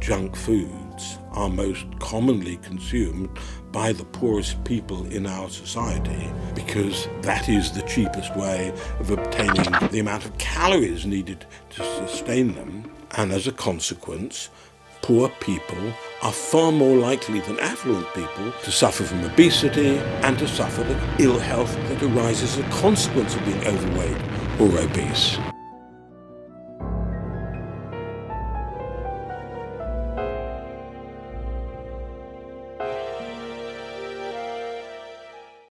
junk foods are most commonly consumed by the poorest people in our society because that is the cheapest way of obtaining the amount of calories needed to sustain them. And as a consequence, poor people are far more likely than affluent people to suffer from obesity and to suffer the ill health that arises as a consequence of being overweight or obese.